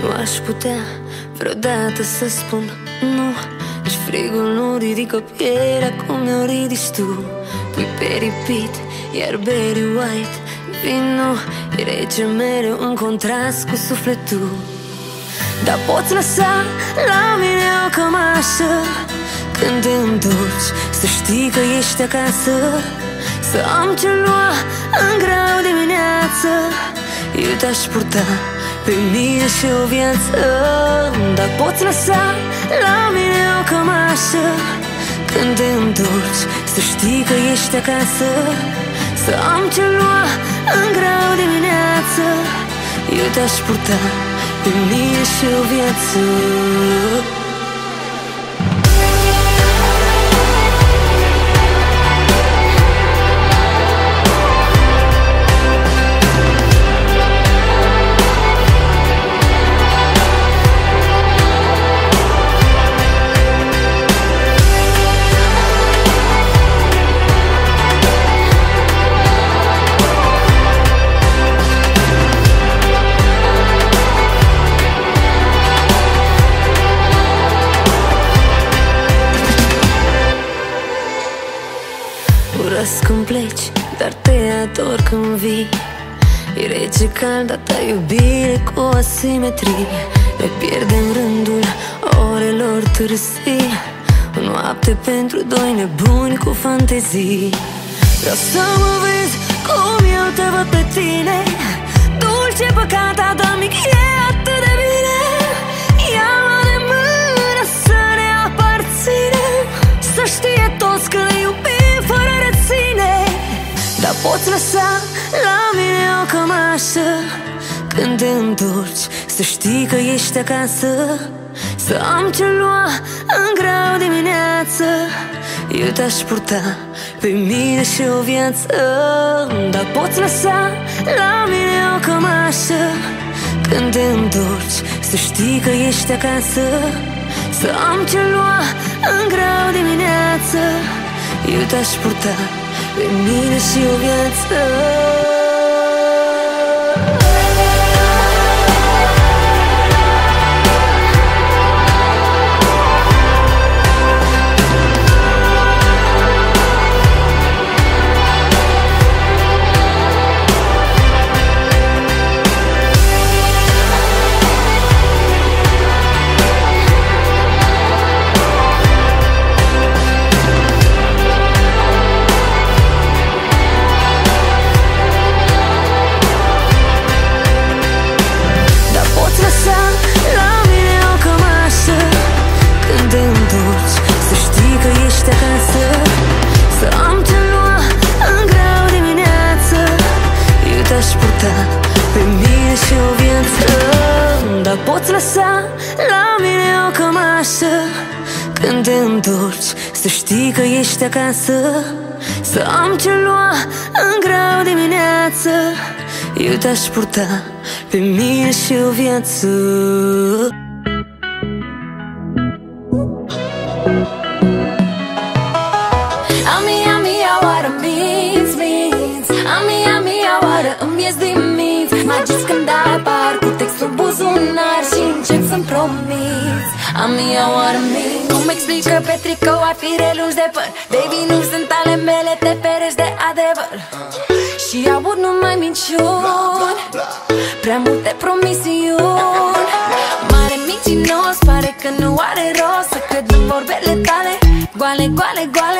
Nu aș putea vreodată să spun nu Nici frigul nu ridică pielea cum mi-o ridici tu. Pui pe repeat, iar Barry White Vino e rece mereu în contrast cu sufletul. Dar poți lăsa la mine o cămașă Când te întorci Să știi că ești acasă Să am ce lua în grau dimineață. Eu te-aș purta pe mine și o viață. Dar poți lăsa la mine o cămașă. Când te întorci Să știi că ești acasă. Să am ce lua în grau dimineață. Eu te-aș purta pe mine și o viață pleci, dar te ador când vii. E rece cald, a ta iubire cu asimetrie. Ne pierdem rândul orelor târzii O noapte pentru doi nebuni cu fantezii. Vreau să mă vezi cum eu te văd pe tine. Dulce păcata, dar mic e atât de bine. Ia-mă de mână să ne aparținem Să știe toți că ne iubim fără reține Dar poți lăsa la mine o cămașă. Când te întorci Să știi că ești acasă Să am ce lua în grau dimineață. Eu te-aș purta pe mine și o viață Dar poți lăsa la mine o cămașă. Când te întorci Să știi că ești acasă Să am ce lua în grau dimineață Eu te-aș purta pe mine și o viață acasă Să am ce lua în grau dimineață. Eu te-aș purta pe mine și o viață promiți Ami, oară minți Cum explic că pe tricou ar fi relungi de păr? Baby, nu sunt ale mele, te ferești de adevăr. Și aud numai minciuni Prea multe promisiuni. Mare mincinos, pare că nu are rost Să cred în vorbele tale. Goale, goale, goale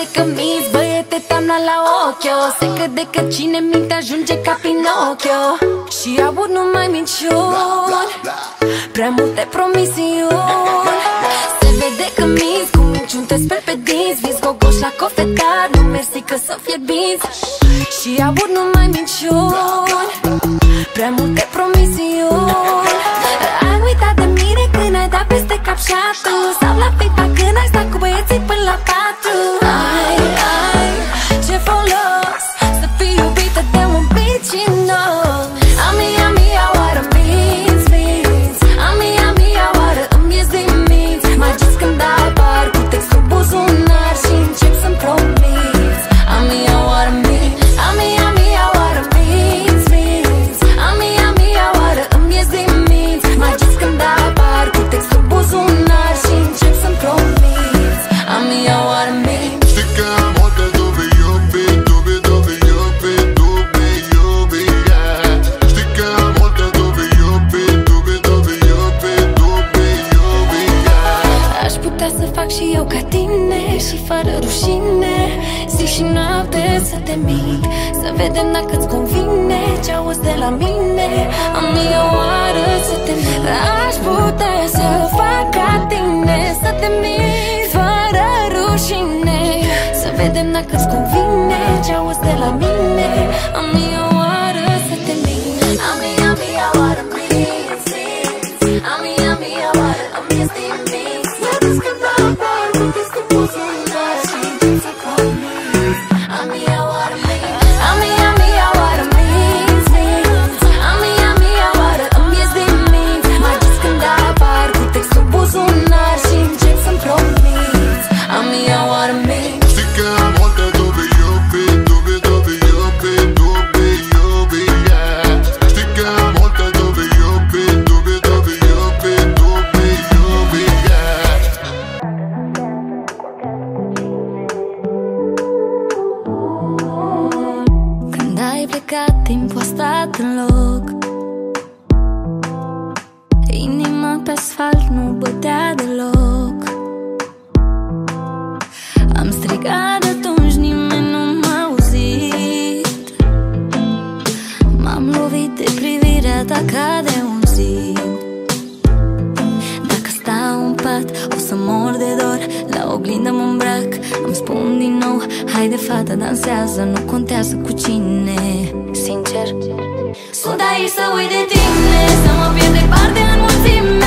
de cămiți, băiete, te-am luat la ochio oh. Se crede că cine minte ajunge ca Pinocchio. Și aud numai minciuni Prea multe promisiuni. Se vede că minți cu minciuni te speli pe dinți Vinzi gogoș la cofetar, nu mersi că să fie binți. Și aud numai minciuni Prea multe promisiuni. Ai uitat de mine când ai dat peste cap și atunci Sau la feedback când ai stat vrei să te mint Să vedem dacă-ți convine ce auzi de la mine. Am mie oară să te mint. Aș putea să fac ca tine Să te mint fără rușine. Să vedem dacă-ți convine ce auzi de la mine. Am mie atacat de un zid. Dacă stau în pat, o să mor de dor. La oglindă mă îmbrac, îmi spun din nou Haide fata, dansează, nu contează cu cine. Sincer Sunt aici să uit de tine Să mă pierd departe în mulțime.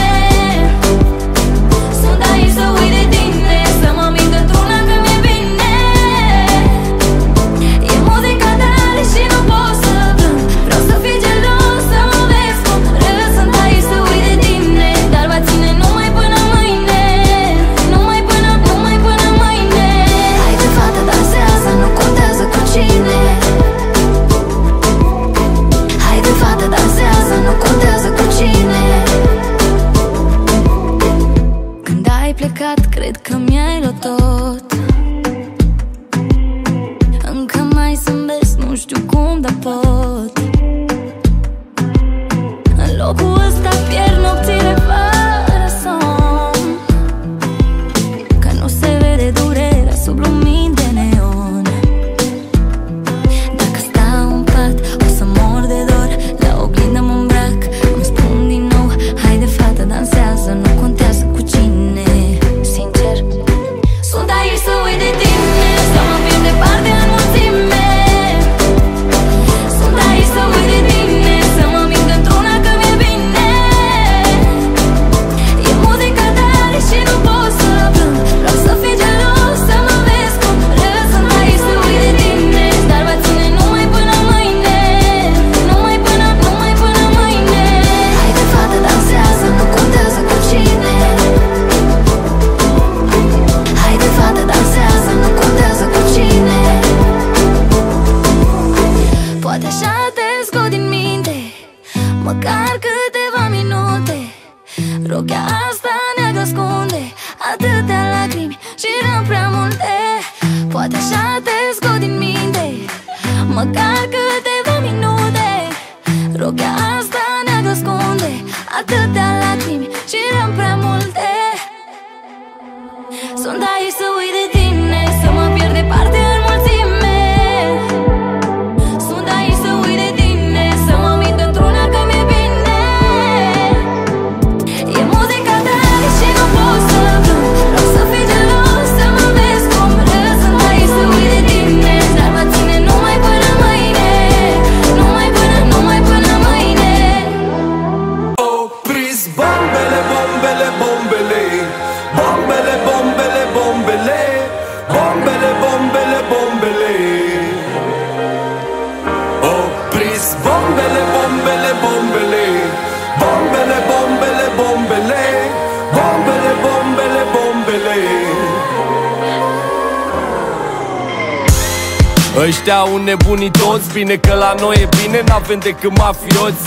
Ăștia au nebunii toți, bine că la noi e bine, n-avem decât mafioți.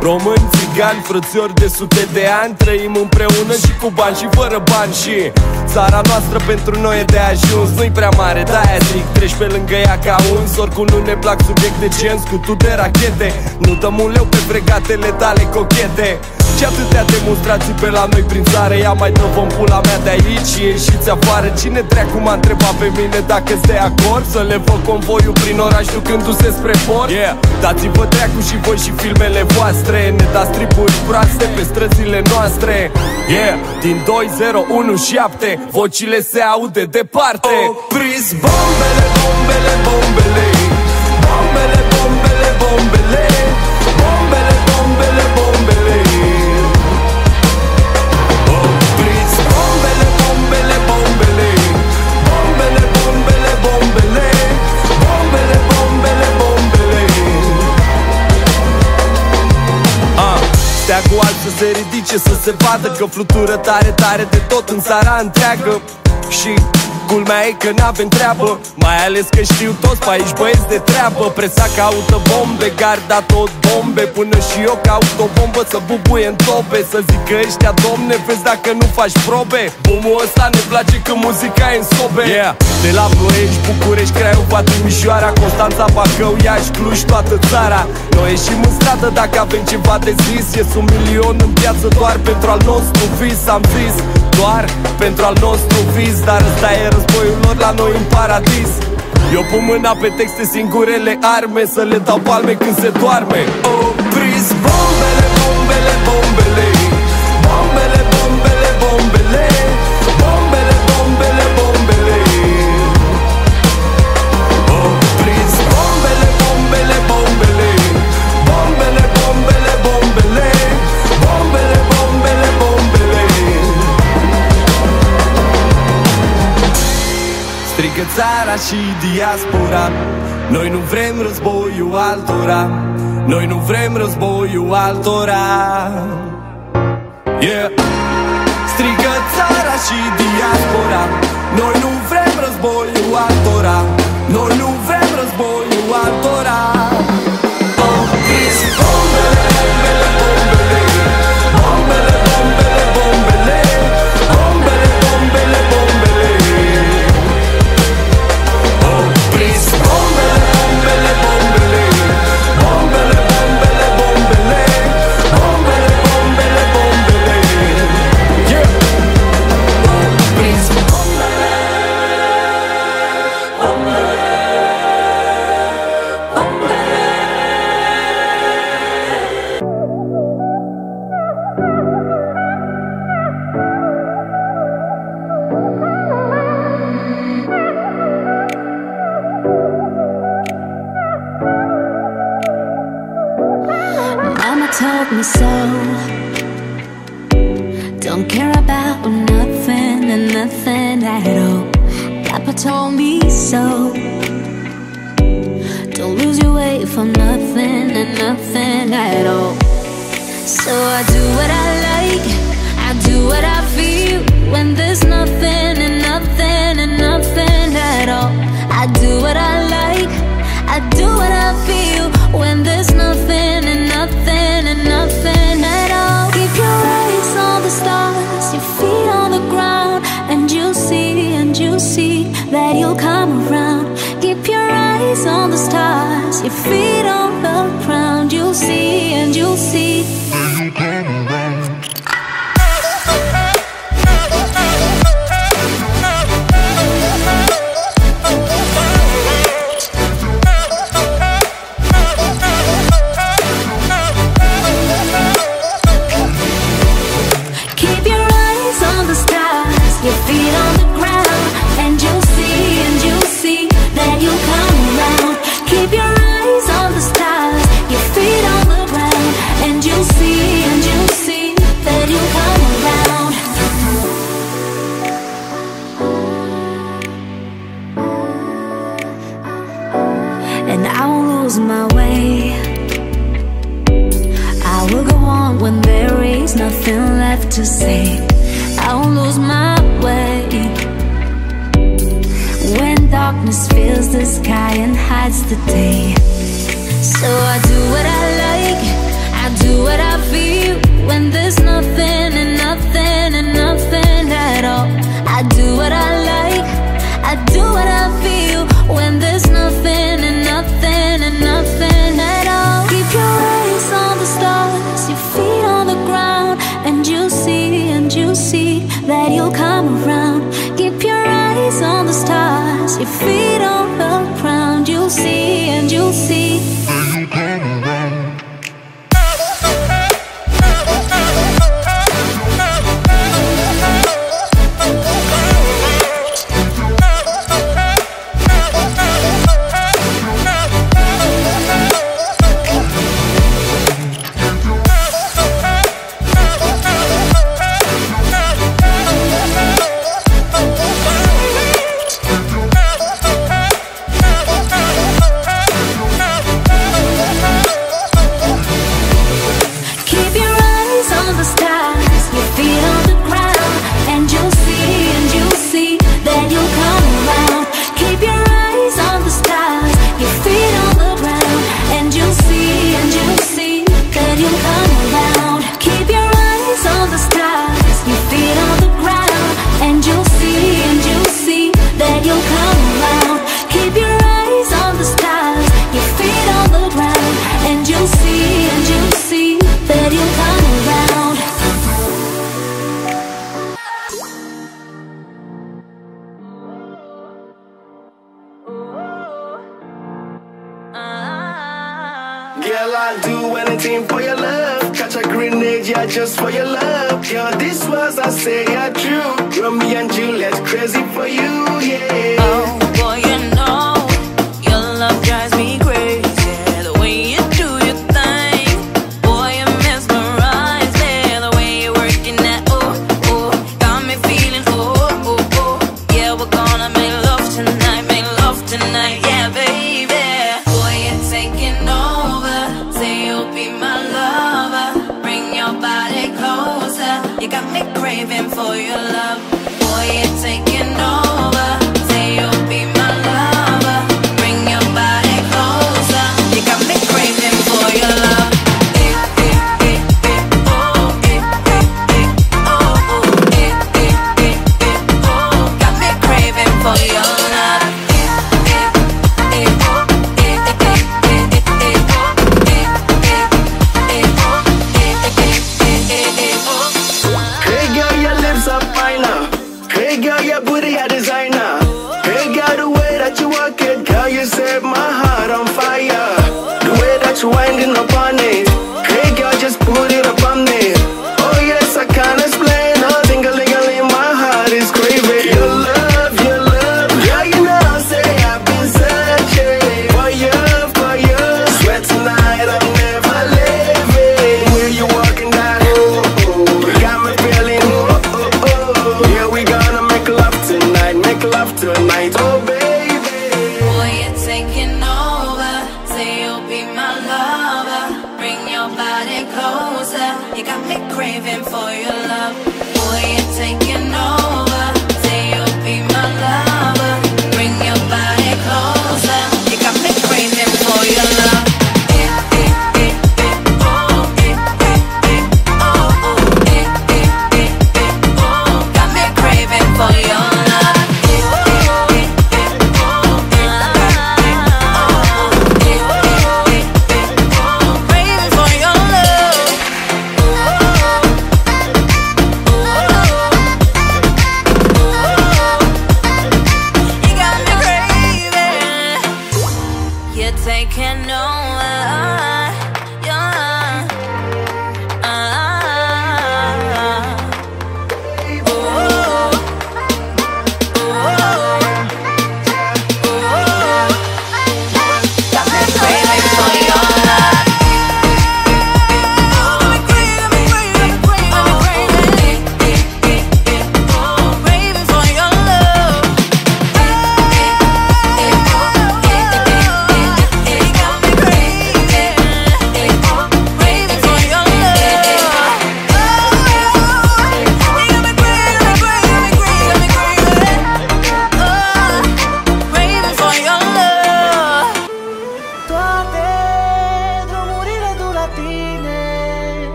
Români, țigani, frățiori de sute de ani Trăim împreună și cu bani și fără bani. Și țara noastră pentru noi e de ajuns. Nu-i prea mare, de-aia zic Treci pe lângă ea ca uns Oricum nu ne plac subiecte cenți cu tu de rachete. Nu dăm un leu pe fregatele tale cochete ce atâtea demonstrații pe la noi prin țară. Ia mai dă vom pula mea de aici și ieșiți afară. Cine treacu m-a întrebat pe mine dacă de acord Să le fac convoiul prin oraș ducându-se spre port yeah. Dați-vă treacu și voi și filmele voastre. Ne dați tripuri proaste pe străzile noastre. Yeah, din 2017 vocile se aud de departe. Opriți bombele, bombele, bombele. Bombele, bombele, să se ridice, să se vadă Că flutură tare, tare de tot în țara întreagă Și culmea e că n-avem treabă. Mai ales că știu toți pe aici băieți de treabă. Presa caută bombe, garda tot bombe. Până și eu caut o bombă să bubuie în tobe Să zic că ăștia domne, vezi dacă nu faci probe. Bumul ăsta ne place că muzica e în sobe. Yeah. De la Ploiești, București, Craiova, Timișoara Constanța, Bacău, Iași, Cluj, toată țara. Noi ieșim în stradă dacă avem ceva de zis. Ies un milion în piață doar pentru al nostru vis Am zis doar pentru al nostru vis Dar ăsta e războiul lor la noi în paradis. Eu pun mâna pe texte singurele arme Să le dau palme când se doarme. Opriți și diaspora. Noi nu vrem războiul altora. Noi nu vrem războiul altora. Yeah. Strigă țara și diaspora. Noi nu vrem războiul altora Told me so. Don't care about nothing and nothing at all. Papa told me so. Don't lose your way for nothing and nothing at all. So I do what I like, I do what I feel when there's nothing and nothing and nothing at all. I do what I like, I do what I feel when there's nothing on the stars, your feet on the ground, you'll see, and you'll see.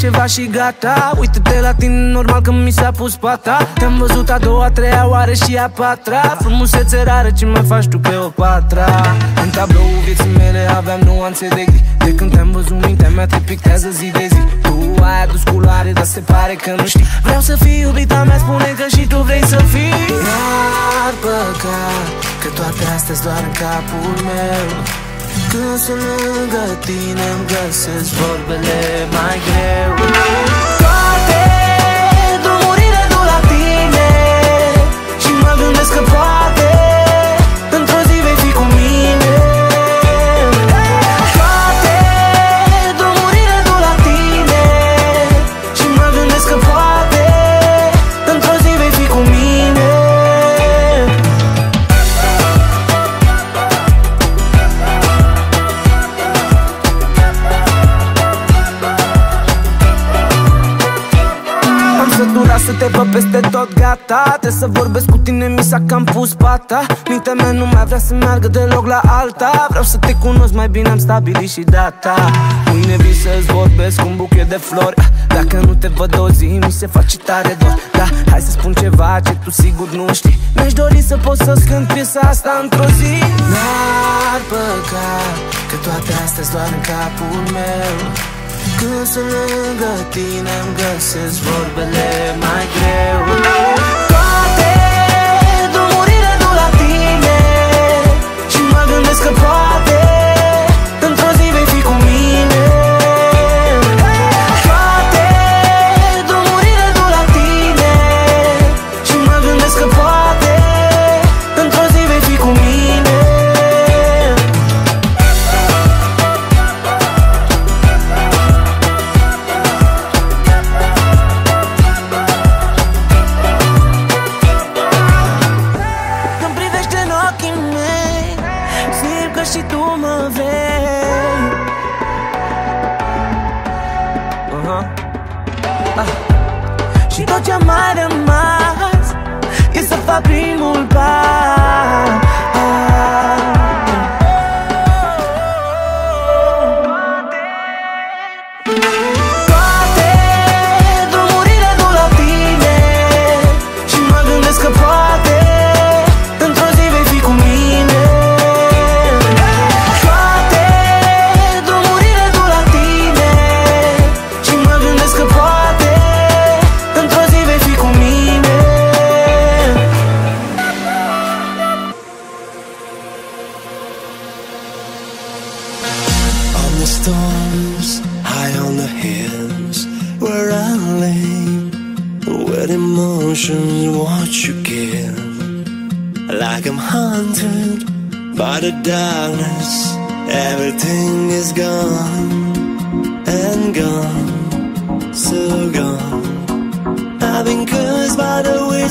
Ceva și gata. Uite-te la tine, normal că mi s-a pus pata. Te-am văzut a doua, a treia oară și a patra. Frumusețe rare, ce mai faci tu pe o patra? În tablou vieții mele aveam nuanțe de gri. De când te-am văzut, mintea mea te pictează zi de zi. Tu ai adus culoare, dar se pare că nu știi. Vreau să fii iubita mea, spune că și tu vrei să fii. N-ar păcat că toate astea doar în capul meu când sunt lângă tine îmi găsesc vorbele mai greu. Toate drumurile duc la tine Și mă gândesc că poate săturat să te văd peste tot gata Trebuie să vorbesc cu tine, mi s-a cam pus pata. Mintea mea nu mai vrea să meargă deloc la alta. Vreau să te cunosc mai bine, am stabilit și data. Mâine vin să-ți vorbesc cu un buchet de flori. Dacă nu te văd o zi, mi se face tare dor. Da, hai să spun ceva ce tu sigur nu știi. Mi-aș dori să pot să-ți cânt piesa asta într-o zi. N-ar păcat că toate astea doar în capul meu când sunt lângă tine îmi găsesc vorbele mai greu. Toate drumurile duc la tine Și mă gândesc că poate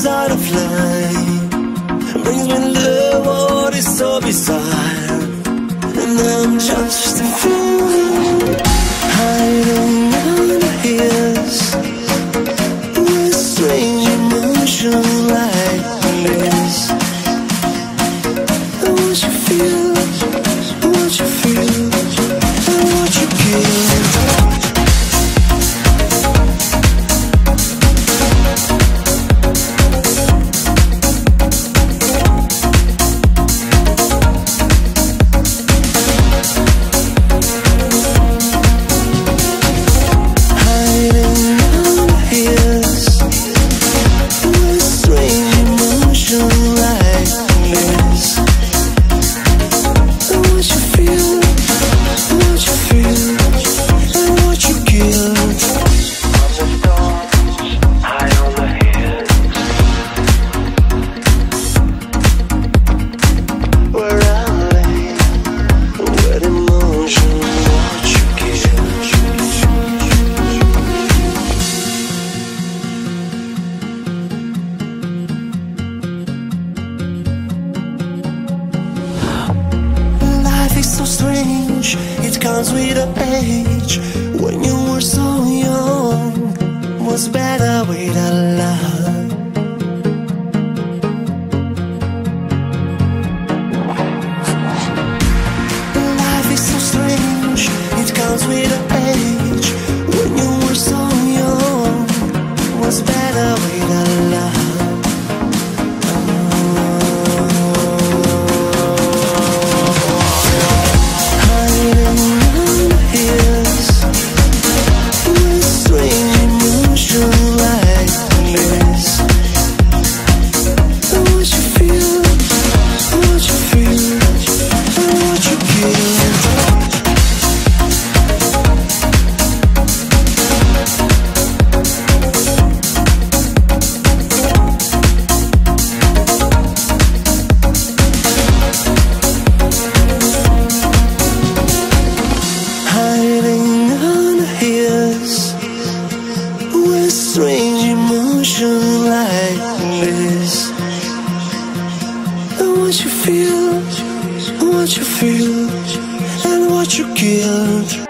the ways out of life, brings me love, what is so bizarre. And I'm just a fool strange, it comes with age. When you were so young, was better with a love. Steal what you feel and what you give.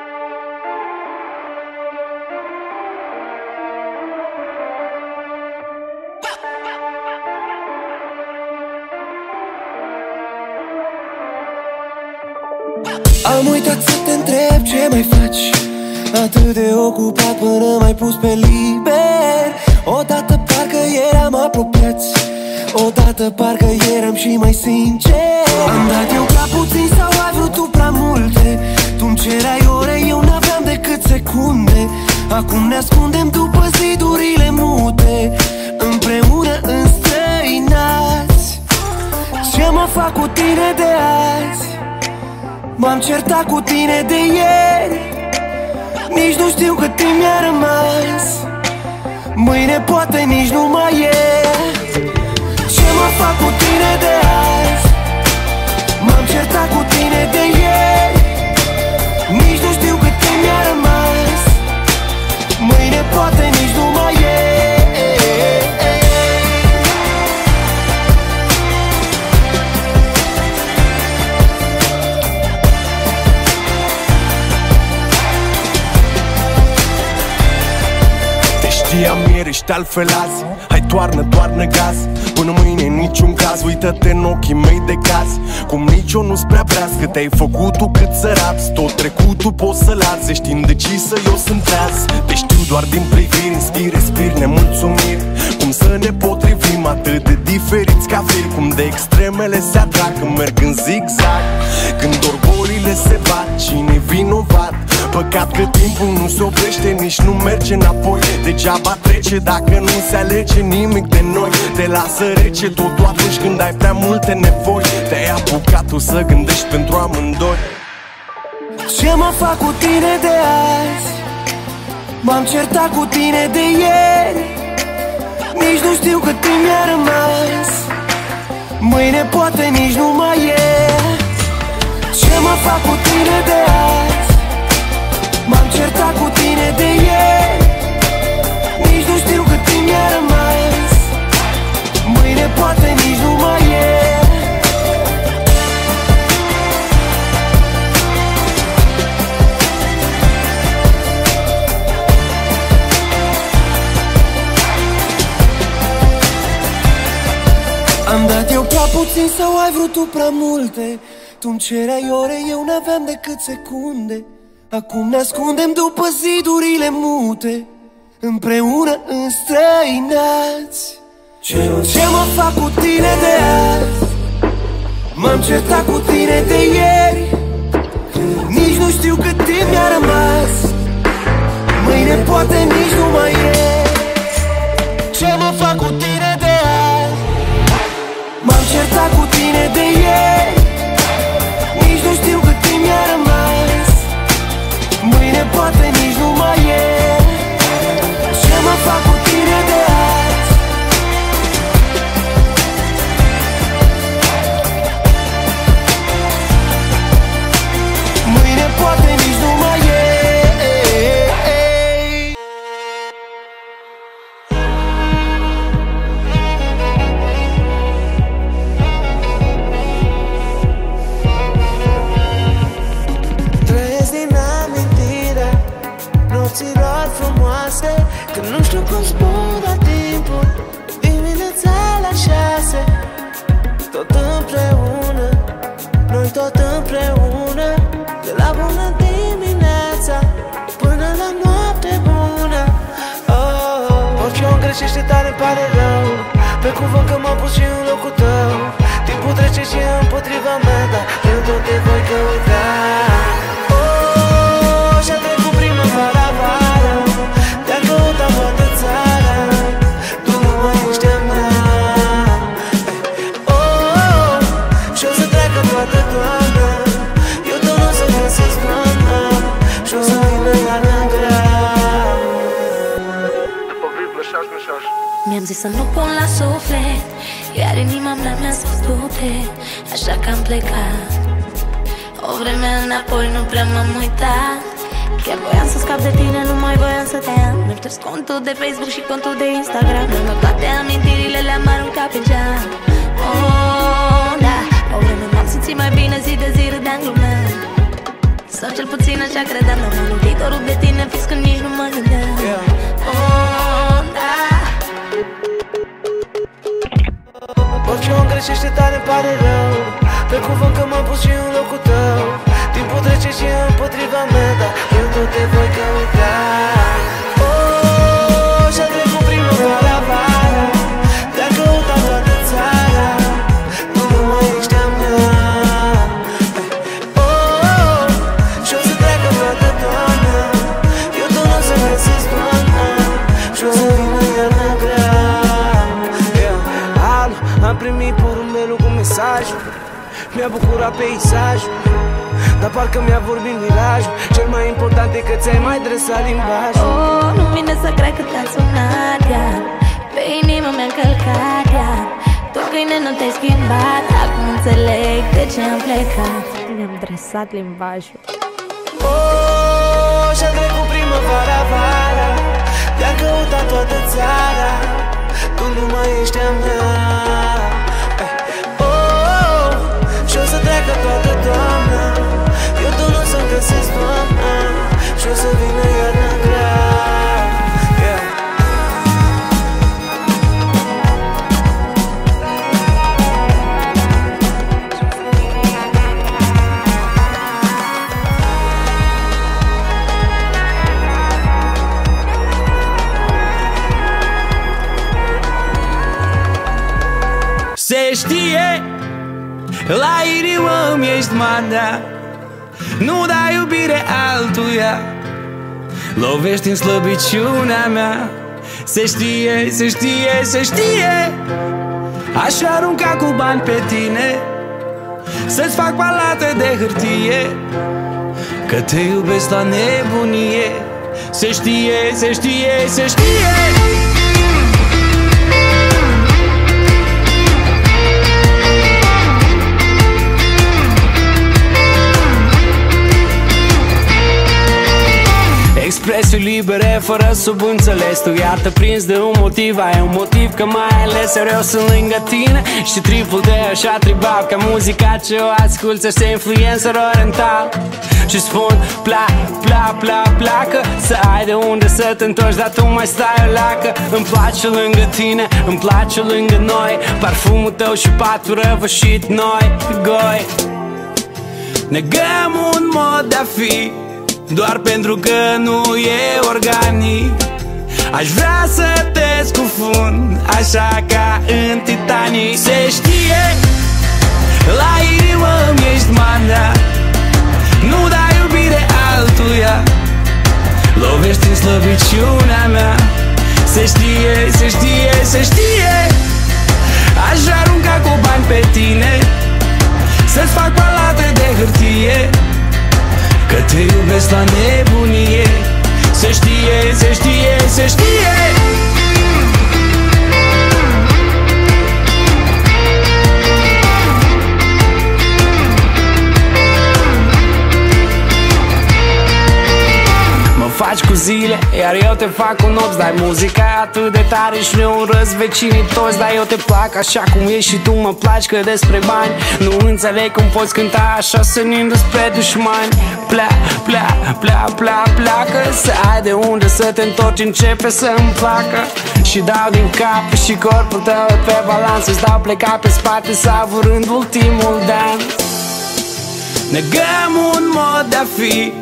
Am uitat să te întreb ce mai faci. Atât de ocupat până m-ai pus pe liber. Odată parcă eram apropiați Odată parcă eram și mai sincer. Am dat eu prea puțin sau ai vrut tu prea multe? Tu-mi cerai ore, eu n-aveam decât secunde. Acum ne ascundem după zidurile mute Împreună înstrăinați Ce mă fac cu tine de azi? M-am certat cu tine de ieri. Nici nu știu cât timp mi-a rămas. Mâine poate nici nu mai e. Ce mă fac cu tine de azi? M-am certat cu tine de ieri. Nici nu știu cât timp mi-a rămas. Mâine poate nici nu mai e. Te știam ieri, ești altfel azi. Hai toarnă, toarnă gaz. Până mâine în niciun caz Uită-te în ochii mei de caz. Cum nici eu nu-ți prea că Te-ai făcut tu cât să raps Tot trecutul poți să lați Ești indecisă, eu sunt treaz. Te știu doar din priviri Inspir, respir, nemulțumiri. Cum să ne potrivim atât de diferiți ca fir? Cum de extremele se atrag Când merg în zigzag. Când orgolile se bat Cine vinovat? Păcat că timpul nu se oprește, nici nu merge înapoi. Degeaba trece dacă nu se alege nimic de noi. Te lasă rece totul atunci când ai prea multe nevoi. Te-ai apucat tu să gândești pentru amândoi. Ce mă fac cu tine de azi? M-am certat cu tine de ieri. Nici nu știu cât timp mi-a rămas. Mâine poate nici nu mai e. Ce mă fac cu tine de azi? M-am certat cu tine de ieri. Nici nu știu cât timp mi-a rămas. Mâine poate nici nu mai e. Am dat eu prea puțin sau ai vrut tu prea multe? Tu-mi cereai ore, eu n-aveam decât secunde Acum ne ascundem după zidurile mute Împreună înstrăinați Ce, ce mă fac cu tine de azi? M-am certat cu tine de ieri Nici nu știu cât timp mi-a rămas Mâine poate nici nu mai e Ce mă fac cu tine de azi? M-am certat cu tine de ieri Nici nu știu poate Nopților frumoase Când nu știu cum zbura timpul Dimineața la șase Tot împreună Noi tot împreună De la bună dimineața Până la noapte bună. Oh, oh. Orice om greșește tare îmi pare rău Pe cuvânt că m-am pus și în locul tău. Timpul trece și împotriva mea Dar eu tot te voi căuta să nu pun la suflet. Iar inima mea mi-a spus du-te Așa că am plecat. O vreme înapoi nu prea m-am uitat. Chiar voiam să scap de tine, nu mai voiam să te am. Mi-am șters contul de Facebook și contul de Instagram. Mi-am toate amintirile, le-am aruncat pe geam. Oh, da O vreme m-am simțit mai bine zi de zi râdeam glumeam Sau cel puțin așa credeam Dar m-am amintit de tine fix când nici nu mă gândeam. Yeah. oh, Orice om greșește tare îmi pare rău. Pe cuvânt că m-am pus și în locul tău. Timpul trece și împotriva mea Dar eu tot te voi căuta Mi-a bucurat peisajul Dar parcă mi-a vorbit mirajul Cel mai important e că ți-ai mai dresat limbajul Oh, nu vine să cred că te-a sunat iar Pe inimă mi-a călcat iar Tu câine nu te-ai schimbat. Acum înțeleg de ce am plecat. Mi-am dresat limbajul. Oh, și-a trecut primăvara, vara. Te-a căutat toată țara. Tu nu mai ești a mea și o să treacă toată toamna. Eu tot nu o să găsesc toamna Și o să vină iarna grea ești manda Nu dai iubire altuia. Lovești în slăbiciunea mea. Se știe, se știe, se știe. Aș arunca cu bani pe tine. Să-ți fac palate de hârtie. Că te iubesc la nebunie. Se știe, se știe, se știe Expresiuni libere fără subînțeles. Tu iar te prins de un motiv Ai un motiv că mai ales eu sunt lângă tine. Și tripul de așa tribal Ca muzica ce o asculti Este influencer oriental. Și spun pla, pla, pla, placă Să ai de unde să te întorci Dar tu mai stai o lacă. Îmi place lângă tine Îmi place lângă noi. Parfumul tău și patul răvășit Noi, goi. Negăm un mod de a fi Doar pentru că nu e organic. Aș vrea să te scufund Așa ca în Titanic. Se știe La inimă îmi ești manda. Nu dai iubire altuia. Lovești în slăbiciunea mea. Se știe, se știe, se știe. Aș arunca cu bani pe tine. Să-ți fac palate de hârtie Că te iubesc la nebunie. Se știe, se știe, se știe faci cu zile, iar eu te fac cu nopți Dai muzica e atât de tare și ne urăsc vecinii toți Dar eu te plac așa cum ești și tu mă placi că despre bani. Nu înțeleg cum poți cânta așa sănind spre dușmani. Plea, plea, plea, plea, pleacă Să ai de unde să te întorci, începe să-mi placă. Și dau din cap și corpul tău e pe balans Îți dau pleca pe spate savurând ultimul dans. Negăm un mod de a fi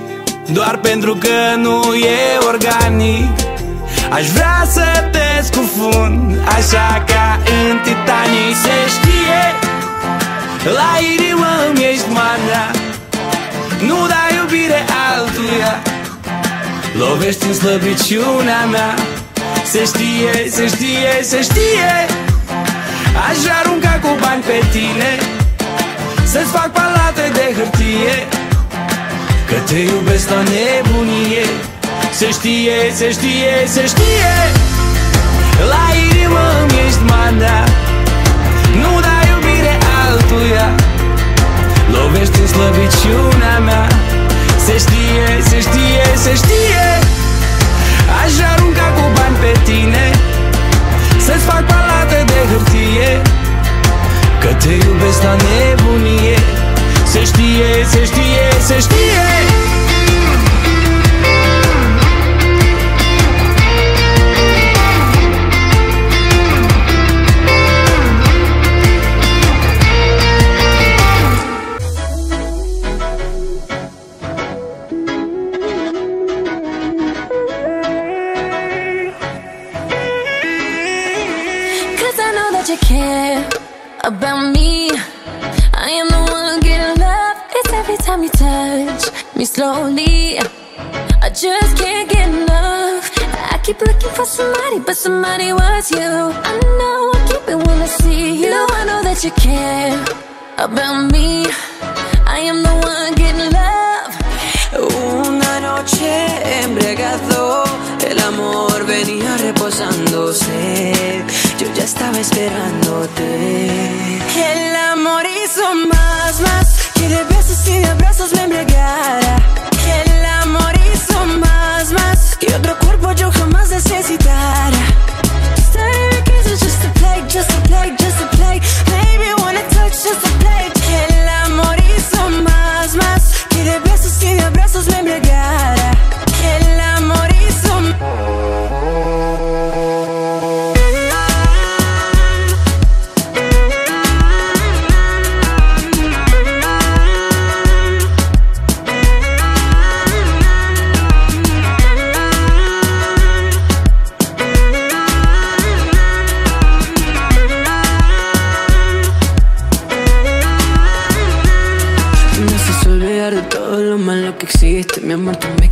Doar pentru că nu e organic. Aș vrea să te scufund Așa ca în Titanic. Se știe La inimă îmi ești manda Nu dai iubire altuia. Lovești în slăbiciunea mea. Se știe, se știe, se știe. Aș arunca cu bani pe tine. Să-ți fac palate de hârtie Că te iubesc la nebunie. Se știe, se știe, se știe. La inimă îmi ești manda Nu dai iubire altuia. Lovești în slăbiciunea mea. Se știe, se știe, se știe. Aș arunca cu bani pe tine. Să-ți fac palate de hârtie. Că te iubesc la nebunie Se știe, se știe, se știe Cause I know that you care about me. Me slowly, I just can't get enough. I keep looking for somebody, but somebody was you. I know I keep it when I see you. I know that you care about me. I am the one getting love. Una noche embriagado, el amor venía reposándose. Yo ya estaba esperándote. El amor hizo más, más aquele berço se me abraças me embriagara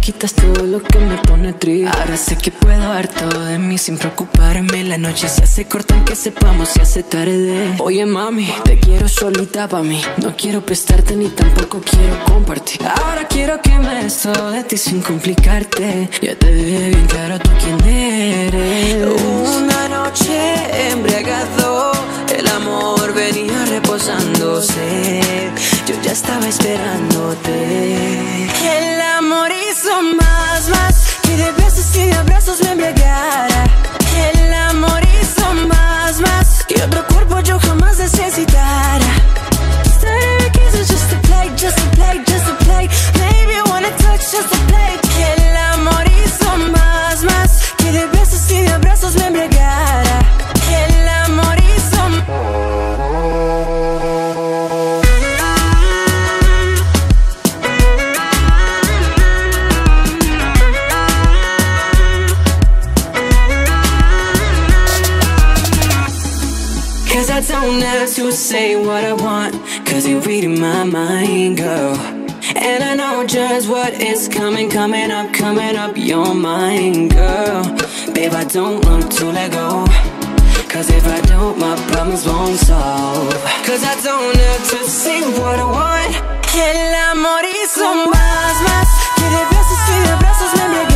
quitas todo lo que me pone triste. Ahora sé que puedo dar todo de mí sin preocuparme. La noche se hace corta aunque sepamos si hace tarde. Oye mami, te quiero solita pa' mí No quiero prestarte ni tampoco quiero compartir. Ahora quiero que me des todo de ti sin complicarte. Ya te dije bien claro tú quién eres. Una noche embriagado El amor venía reposándose Yo ya estaba esperándote El amor hizo más, más que de besos y de abrazos me embriagara. don't have to say what I want, cause you're reading my mind, girl. And I know just what is coming, coming up, coming up your mind, girl. Babe, I don't want to let go. Cause if I don't, my problems won't solve. Cause I don't have to say what I want. El amor hizo más, más. Que de brazos, que me brazos